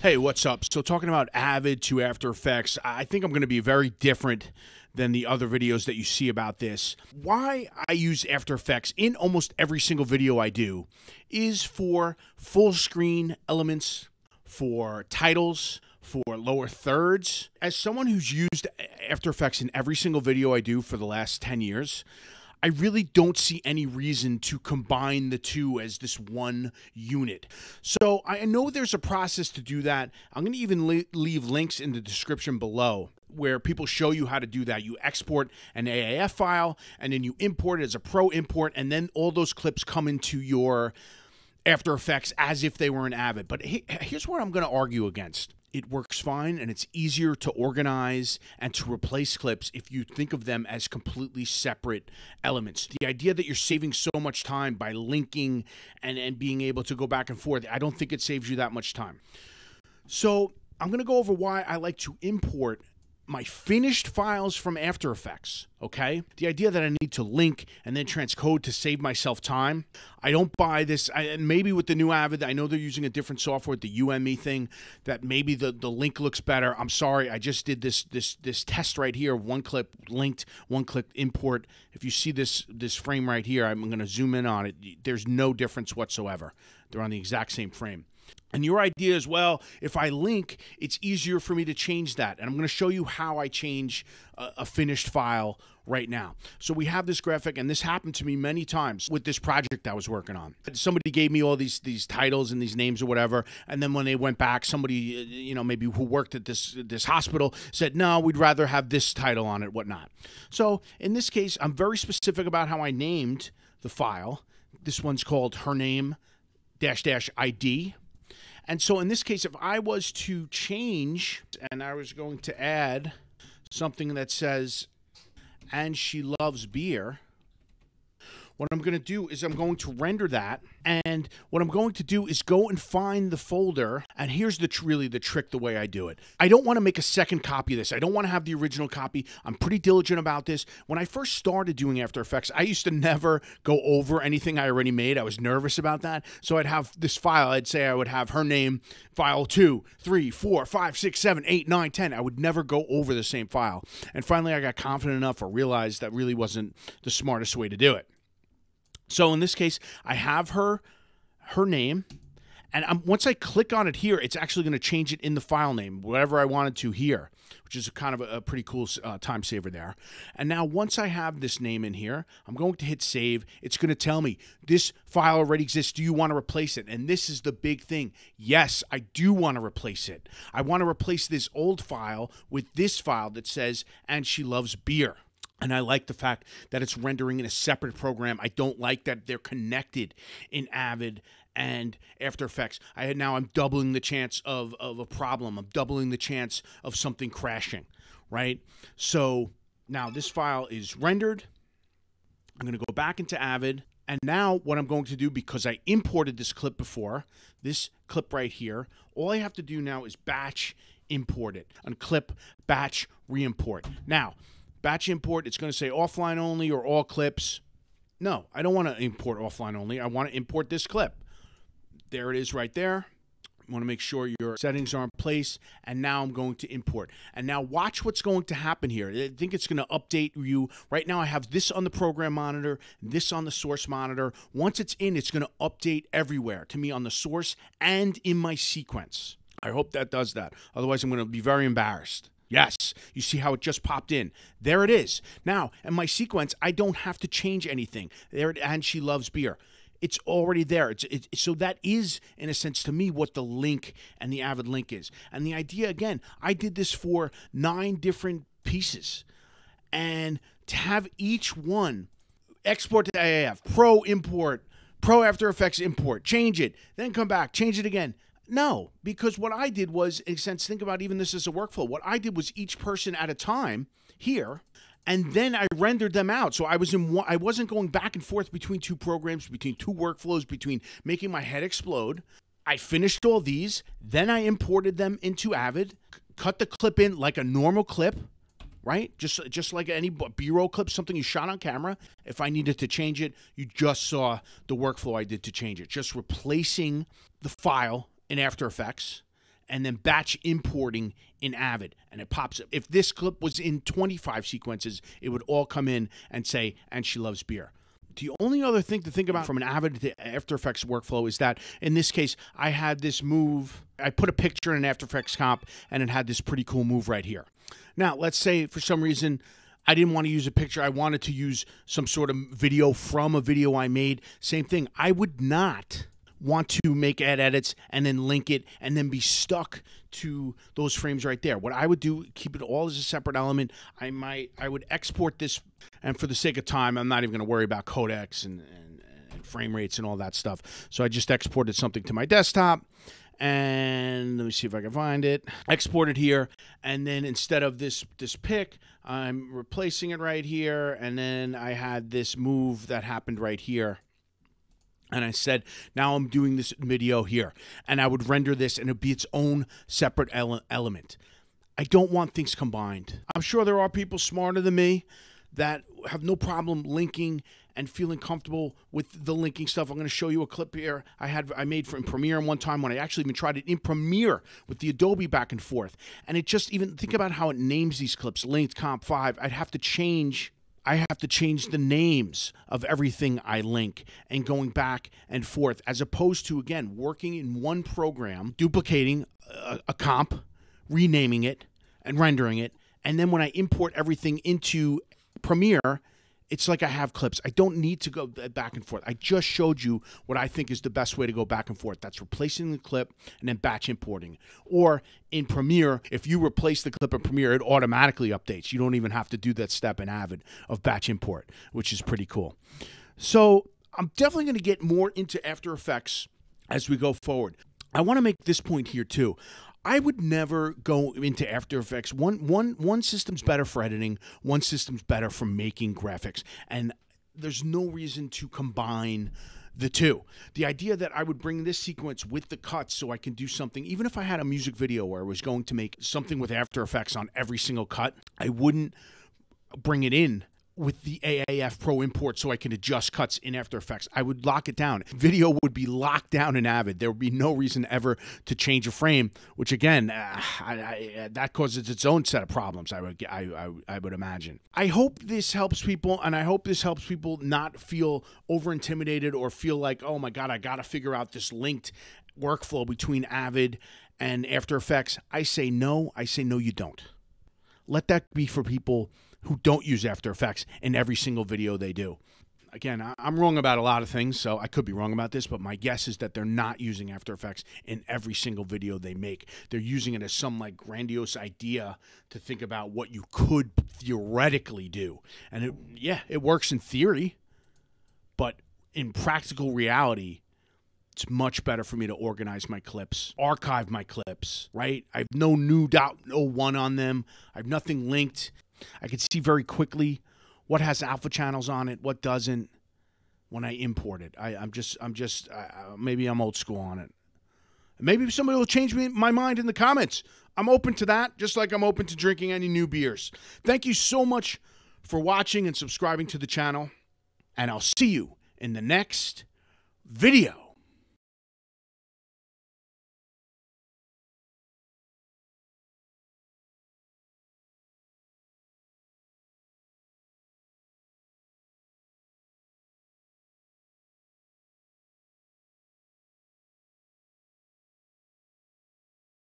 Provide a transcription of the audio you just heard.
Hey, what's up? So, talking about Avid to After Effects, I think I'm going to be very different than the other videos that you see about this. Why I use After Effects in almost every single video I do is for full screen elements, for titles, for lower thirds. As someone who's used After Effects in every single video I do for the last 10 years, I really don't see any reason to combine the two as this one unit. So I know there's a process to do that. I'm going to even leave links in the description below where people show you how to do that. You export an AAF file and then you import it as a pro import, and then all those clips come into your After Effects as if they were an Avid. But here's what I'm going to argue against it works fine and it's easier to organize and to replace clips if you think of them as completely separate elements. The idea that you're saving so much time by linking and, and being able to go back and forth, I don't think it saves you that much time. So I'm going to go over why I like to import my finished files from After Effects, okay? The idea that I need to link and then transcode to save myself time, I don't buy this. I, maybe with the new Avid, I know they're using a different software, the UME thing, that maybe the, the link looks better. I'm sorry, I just did this this this test right here, one clip linked, one click import. If you see this this frame right here, I'm going to zoom in on it. There's no difference whatsoever. They're on the exact same frame. And your idea is, well, if I link, it's easier for me to change that. And I'm going to show you how I change a, a, finished file right now. So we have this graphic, and this happened to me many times with this project I was working on. Somebody gave me all these these titles and these names or whatever, and then when they went back, somebody, uh, you know, maybe who worked at this this hospital said, no, we'd rather have this title on it, whatnot. So in this case, I'm very specific about how I named the file. This one's called her name dash dash ID and so in this case, if I was to change and I was going to add something that says, and she loves beer, what I'm going to do is I'm going to render that. And what I'm going to do is go and find the folder. And here's the really the trick the way I do it. I don't want to make a second copy of this. I don't want to have the original copy. I'm pretty diligent about this. When I first started doing After Effects, I used to never go over anything I already made. I was nervous about that. So I'd have this file. I'd say I would have her name, file two, three, four, five, six, seven, eight, nine, ten. I would never go over the same file. And finally, I got confident enough or realized that really wasn't the smartest way to do it. So in this case, I have her her name, and I'm, once I click on it here, it's actually going to change it in the file name, whatever I wanted to here, which is kind of a, a pretty cool uh, time saver there. And now once I have this name in here, I'm going to hit save. It's going to tell me this file already exists. Do you want to replace it? And this is the big thing. Yes, I do want to replace it. I want to replace this old file with this file that says, and she loves beer. And I like the fact that it's rendering in a separate program. I don't like that they're connected in Avid and After Effects. I now I'm doubling the chance of, of a problem. I'm doubling the chance of something crashing, right? So now this file is rendered. I'm going to go back into Avid. And now what I'm going to do, because I imported this clip before, this clip right here, all I have to do now is batch import it. And clip, batch, re-import. Now, batch import, it's going to say offline only or all clips. No, I don't want to import offline only. I want to import this clip. There it is right there. You want to make sure your settings are in place. And now I'm going to import. And now watch what's going to happen here. I think it's going to update you. Right now I have this on the program monitor, this on the source monitor. Once it's in, it's going to update everywhere to me on the source and in my sequence. I hope that does that. Otherwise, I'm going to be very embarrassed. Yes, you see how it just popped in. There it is. Now, in my sequence, I don't have to change anything. There, and she loves beer. It's already there. It's, it, so that is, in a sense, to me, what the link and the Avid link is. And the idea, again, I did this for nine different pieces, and to have each one export to AAF, Pro import, Pro After Effects import, change it, then come back, change it again. No, because what I did was, in a sense, think about even this as a workflow. What I did was each person at a time here, and then I rendered them out. So I was in one, I wasn't going back and forth between two programs, between two workflows, between making my head explode. I finished all these, then I imported them into Avid, cut the clip in like a normal clip, right? Just just like any B-roll clip, something you shot on camera. If I needed to change it, you just saw the workflow I did to change it. Just replacing the file in After Effects and then batch importing in Avid, and it pops up. If this clip was in 25 sequences, it would all come in and say, and she loves beer. The only other thing to think about from an Avid to After Effects workflow is that in this case, I had this move. I put a picture in an After Effects comp, and it had this pretty cool move right here. Now, let's say for some reason I didn't want to use a picture. I wanted to use some sort of video from a video I made. Same thing. I would not want to make ad edits and then link it and then be stuck to those frames right there. What I would do, keep it all as a separate element. I might, I would export this, and for the sake of time, I'm not even going to worry about codecs and, and, and frame rates and all that stuff. So I just exported something to my desktop and let me see if I can find it. Export it here, and then instead of this this pick, I'm replacing it right here, and then I had this move that happened right here. And I said, now I'm doing this video here. And I would render this and it'd be its own separate ele- element. I don't want things combined. I'm sure there are people smarter than me that have no problem linking and feeling comfortable with the linking stuff. I'm going to show you a clip here I had I made from Premiere one time when I actually even tried it in Premiere with the Adobe back and forth. And it just even think about how it names these clips, linked comp 5. I'd have to change I have to change the names of everything I link and going back and forth, as opposed to, again, working in one program, duplicating a, a, comp, renaming it, and rendering it. And then when I import everything into Premiere, it's like I have clips. I don't need to go back and forth. I just showed you what I think is the best way to go back and forth. That's replacing the clip and then batch importing. Or in Premiere, if you replace the clip in Premiere, it automatically updates. You don't even have to do that step in Avid of batch import, which is pretty cool. So I'm definitely going to get more into After Effects as we go forward. I want to make this point here too. I would never go into After Effects. One one one system's better for editing, one system's better for making graphics, and there's no reason to combine the two. The idea that I would bring this sequence with the cuts so I can do something, even if I had a music video where I was going to make something with After Effects on every single cut, I wouldn't bring it in with the AAF Pro import so I can adjust cuts in After Effects. I would lock it down. Video would be locked down in Avid. There would be no reason ever to change a frame, which again, uh, I, I, that causes its own set of problems. I would, I, I would imagine. I hope this helps people, and I hope this helps people not feel over intimidated or feel like, oh my god, I got to figure out this linked workflow between Avid and After Effects. I say no. I say no. You don't. Let that be for people who don't use After Effects in every single video they do. Again, I'm wrong about a lot of things, so I could be wrong about this, but my guess is that they're not using After Effects in every single video they make. They're using it as some like grandiose idea to think about what you could theoretically do. And it, yeah, it works in theory, but in practical reality, it's much better for me to organize my clips, archive my clips, right? I have no new dot no one on them. I have nothing linked. I can see very quickly what has alpha channels on it, what doesn't when I import it. I, am just, I'm just, uh, maybe I'm old school on it. Maybe somebody will change me my mind in the comments. I'm open to that, just like I'm open to drinking any new beers. Thank you so much for watching and subscribing to the channel, and I'll see you in the next video.